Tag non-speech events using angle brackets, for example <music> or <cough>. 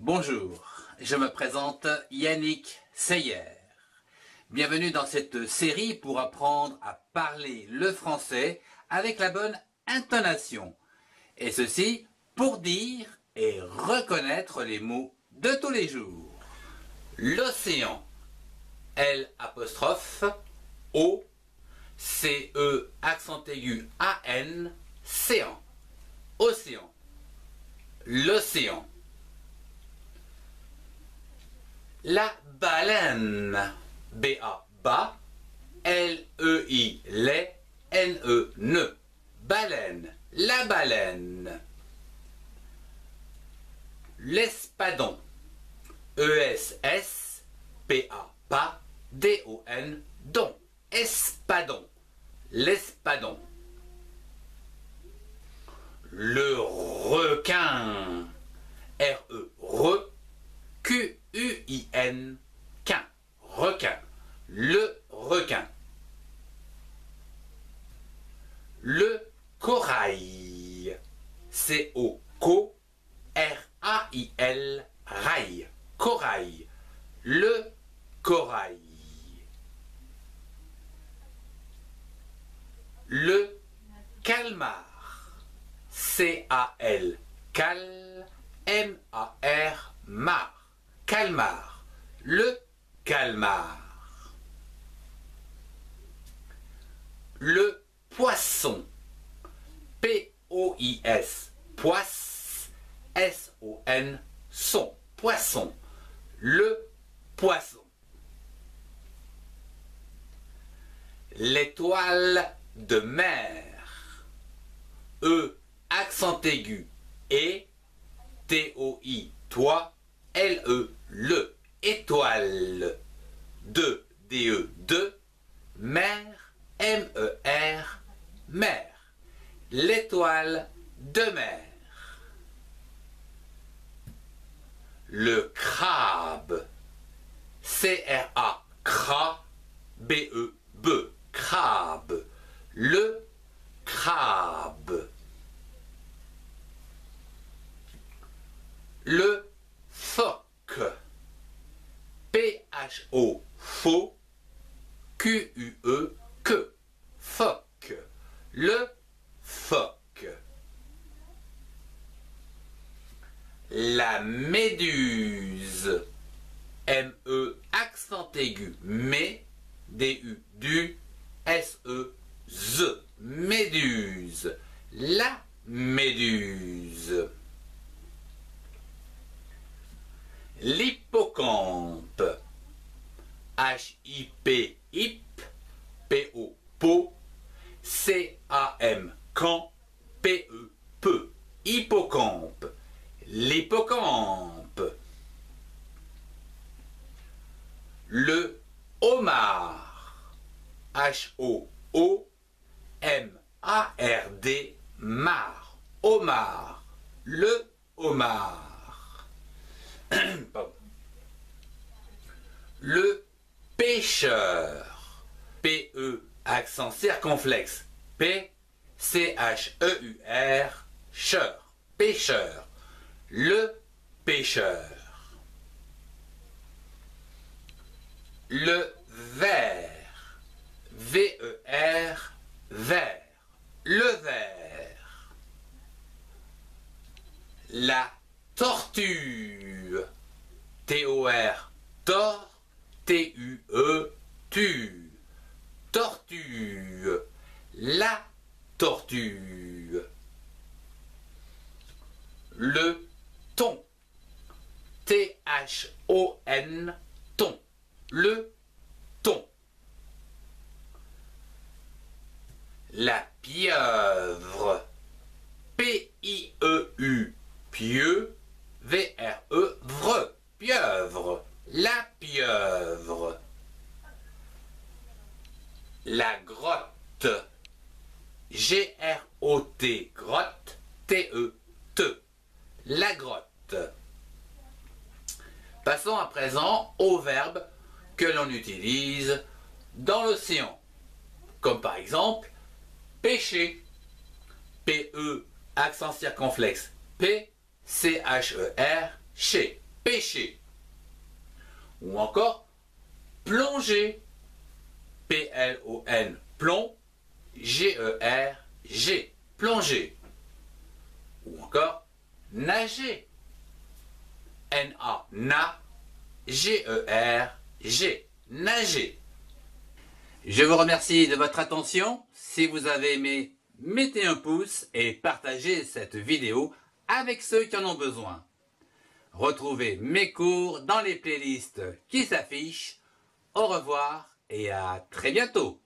Bonjour, je me présente Yannick Seyer. Bienvenue dans cette série pour apprendre à parler le français avec la bonne intonation. Et ceci pour dire et reconnaître les mots de tous les jours. L'océan. L C E accent aigu A N Céan. Océan. L'océan. La baleine. B-A, ba. L-E-I, les. N-E, ne. Baleine. La baleine. L'espadon. E-S-S, P-A, pas. D-O-N, don. Espadon. L'espadon. Le requin. R-E, re. Quin. Requin. Le requin. Le corail. C-O, co. R-A-I-L, rail. Corail. Le corail. Le calmar. C-A-L. Cal. M-A-R. Mar. Calmar. Le calmar. Le poisson. P-O-I-S. Poisse. S-O-N. Son. Poisson. Le poisson. L'étoile de mer. E, accent aigu, et, T-O-I, toi, L-E, le, étoile, de, D-E, de, mer, M-E-R, mer, l'étoile de mer. Le crabe, C-R-A, cra, B-E, B, crabe, le crabe. Le phoque. P-H-O, faux. Q-U-E, que. Phoque. Le phoque. La méduse. M-E, accent aigu, mais, D-U, du, S-E, Z, méduse, la méduse. L'hippocampe, H-I-P, hip, P-O, po, C-A-M, camp, P-E, peu, hippocampe, l'hippocampe. Le homard, H-O-O, M-A-R-D, mar, homard, le homard. <clears throat> pêcheur, P-E, accent circonflexe, P, C-H-E-U-R, cheur, pêcheur, le pêcheur. Le verre, V-E-R, vert, le verre. La tortue, T-O-R, tor, T-U-E, tu, tortue, la tortue. Le thon, T-H-O-N, thon, le thon. La pieuvre, P-I-E-U, pieux, V-R-E, vre, pieuvre, la pieuvre. La grotte, G-R-O-T, grotte, T-E-T, la grotte. Passons à présent aux verbes que l'on utilise dans l'océan, comme par exemple pêcher, P-E, accent circonflexe, P, C-H-E-R, chez, pêcher. Ou encore plonger. P-L-O-N, plomb, G-E-R-G, plonger. Ou encore nager. N-A, na, G-E-R-G, nager. Je vous remercie de votre attention. Si vous avez aimé, mettez un pouce et partagez cette vidéo avec ceux qui en ont besoin. Retrouvez mes cours dans les playlists qui s'affichent. Au revoir et à très bientôt